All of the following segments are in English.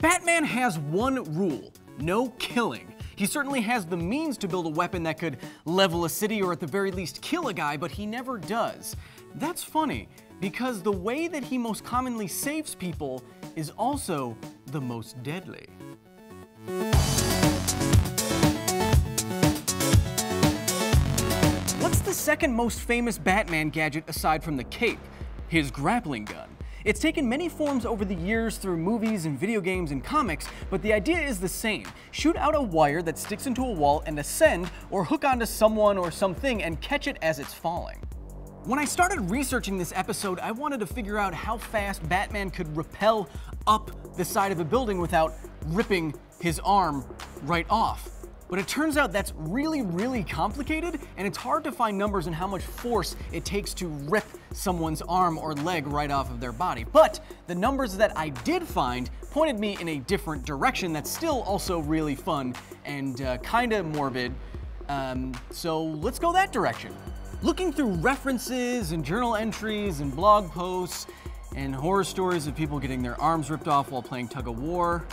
Batman has one rule no killing. He certainly has the means to build a weapon that could level a city or at the very least kill a guy, but he never does. That's funny, because the way that he most commonly saves people is also the most deadly. What's the second most famous Batman gadget aside from the cape? His grappling gun. It's taken many forms over the years through movies and video games and comics, but the idea is the same. Shoot out a wire that sticks into a wall and ascend, or hook onto someone or something and catch it as it's falling. When I started researching this episode, I wanted to figure out how fast Batman could rappel up the side of a building without ripping his arm right off. But it turns out that's really, really complicated, and it's hard to find numbers on how much force it takes to rip someone's arm or leg right off of their body. But the numbers that I did find pointed me in a different direction that's still also really fun and uh, kind of morbid. Um, so let's go that direction. Looking through references and journal entries and blog posts and horror stories of people getting their arms ripped off while playing tug of war,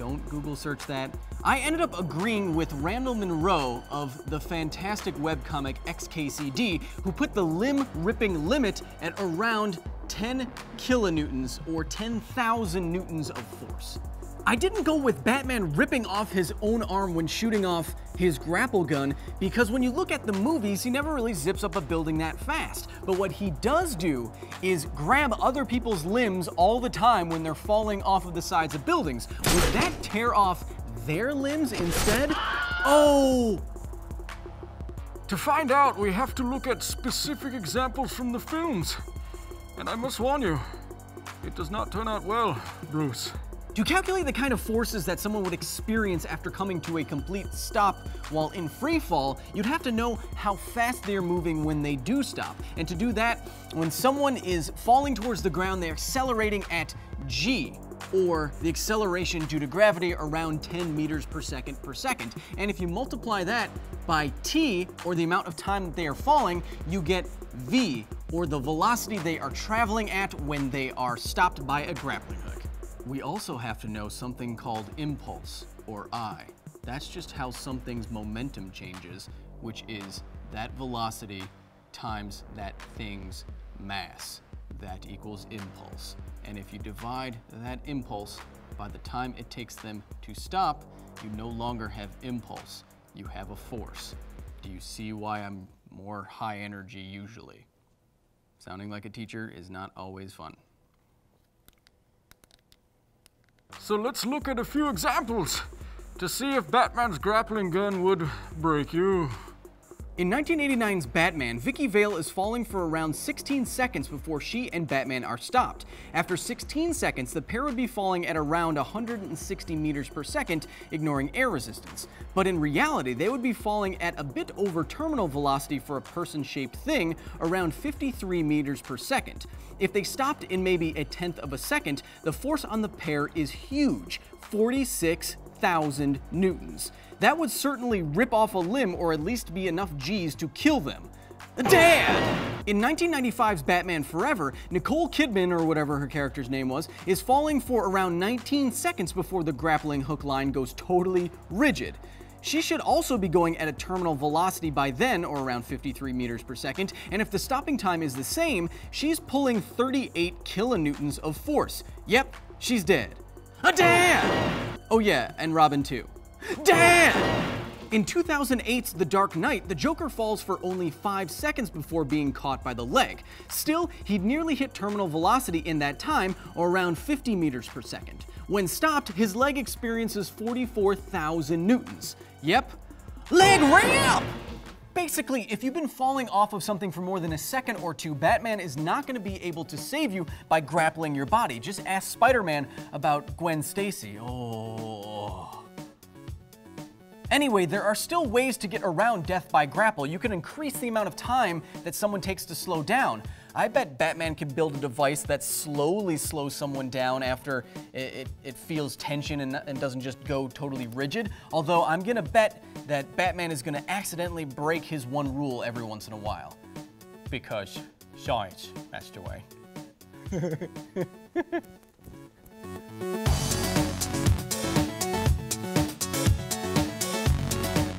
don't Google search that. I ended up agreeing with Randall Munroe of the fantastic webcomic XKCD, who put the limb ripping limit at around 10 kilonewtons or 10,000 newtons of force. I didn't go with Batman ripping off his own arm when shooting off his grapple gun because when you look at the movies, he never really zips up a building that fast. But what he does do is grab other people's limbs all the time when they're falling off of the sides of buildings. Would that tear off their limbs instead? Oh! To find out, we have to look at specific examples from the films. And I must warn you, it does not turn out well, Bruce. To calculate the kind of forces that someone would experience after coming to a complete stop while in free fall, you'd have to know how fast they're moving when they do stop. And to do that, when someone is falling towards the ground, they're accelerating at g, or the acceleration due to gravity around 10 meters per second per second. And if you multiply that by t, or the amount of time that they are falling, you get v, or the velocity they are traveling at when they are stopped by a grappling. We also have to know something called impulse, or I. That's just how something's momentum changes, which is that velocity times that thing's mass. That equals impulse. And if you divide that impulse by the time it takes them to stop, you no longer have impulse, you have a force. Do you see why I'm more high energy usually? Sounding like a teacher is not always fun. So let's look at a few examples to see if Batman's grappling gun would break you. In 1989's Batman, Vicki Vale is falling for around 16 seconds before she and Batman are stopped. After 16 seconds, the pair would be falling at around 160 meters per second, ignoring air resistance. But in reality, they would be falling at a bit over terminal velocity for a person-shaped thing, around 53 meters per second. If they stopped in maybe a tenth of a second, the force on the pair is huge, 46,000 newtons. That would certainly rip off a limb or at least be enough G's to kill them. Dad! In 1995's Batman Forever, Nicole Kidman, or whatever her character's name was, is falling for around 19 seconds before the grappling hook line goes totally rigid. She should also be going at a terminal velocity by then, or around 53 meters per second, and if the stopping time is the same, she's pulling 38 kilonewtons of force. Yep, she's dead. A dad! Oh yeah, and Robin too. Dad! In 2008's The Dark Knight, the Joker falls for only 5 seconds before being caught by the leg. Still, he'd nearly hit terminal velocity in that time, or around 50 meters per second. When stopped, his leg experiences 44,000 newtons. Yep, leg ramp! Basically, if you've been falling off of something for more than a second or two, Batman is not going to be able to save you by grappling your body. Just ask Spider-Man about Gwen Stacy. Oh. Anyway, there are still ways to get around death by grapple. You can increase the amount of time that someone takes to slow down. I bet Batman can build a device that slowly slows someone down after it, it, it feels tension and, and doesn't just go totally rigid. Although I'm gonna bet that Batman is gonna accidentally break his one rule every once in a while. Because science, that's the way.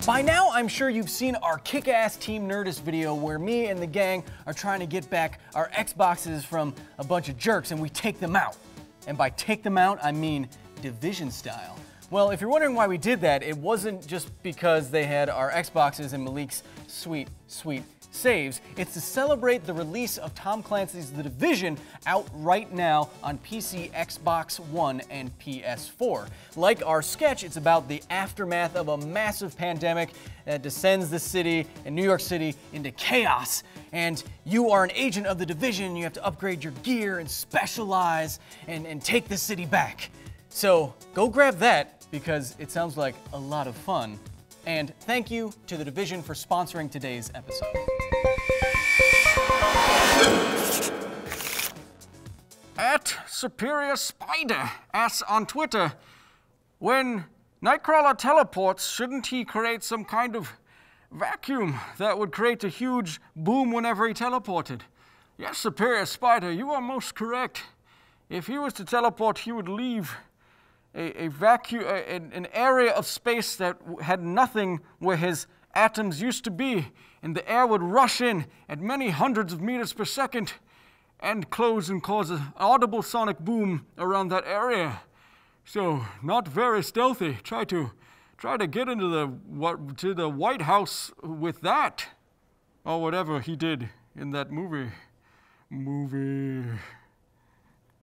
By now, I'm sure you've seen our kick-ass Team Nerdist video where me and the gang are trying to get back our Xboxes from a bunch of jerks and we take them out. And by take them out, I mean division style. Well, if you're wondering why we did that, it wasn't just because they had our Xboxes and Malik's sweet, sweet saves. It's to celebrate the release of Tom Clancy's The Division out right now on PC, Xbox One, and PS4. Like our sketch, it's about the aftermath of a massive pandemic that descends the city and New York City into chaos. And you are an agent of the Division, you have to upgrade your gear and specialize and, and take the city back. So go grab that because it sounds like a lot of fun. And thank you to the Division for sponsoring today's episode. At Superior Spider asks on Twitter, when Nightcrawler teleports, shouldn't he create some kind of vacuum that would create a huge boom whenever he teleported? Yes, Superior Spider, you are most correct. If he was to teleport, he would leave a, a vacuum, an, an area of space that had nothing where his atoms used to be, and the air would rush in at many hundreds of meters per second and close and cause an audible sonic boom around that area. So, not very stealthy. Try to try to get into the what to the White House with that, or whatever he did in that movie. Movie.